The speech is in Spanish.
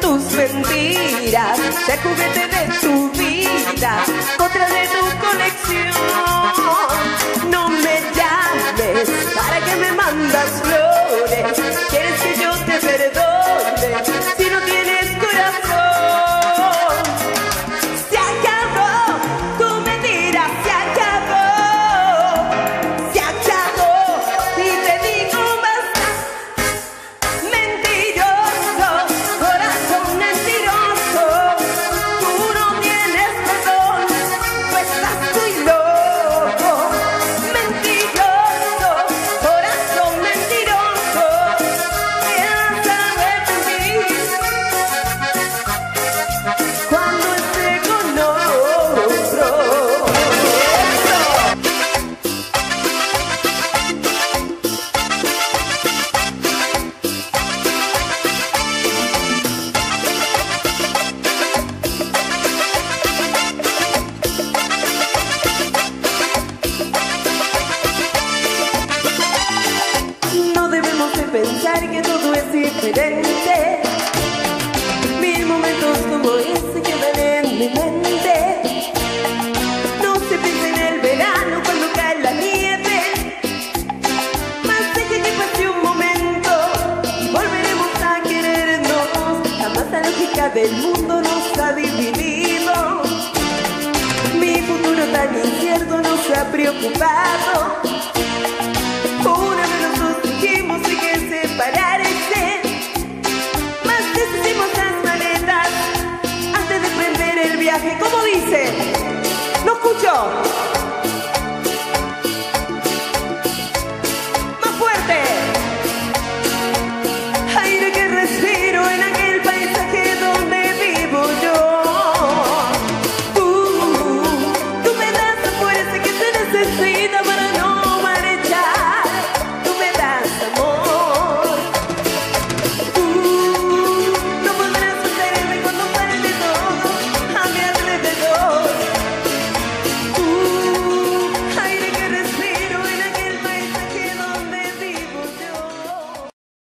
tus mentiras, sea juguete de tu vida, otra de tu colección. Pensar que todo es diferente. Mil momentos como ese quedan en mi mente. No se piensa en el verano cuando cae la nieve. Más deje que pase un momento y volveremos a querernos. Jamás la lógica del mundo nos ha dividido. Mi futuro tan incierto nos ha preocupado.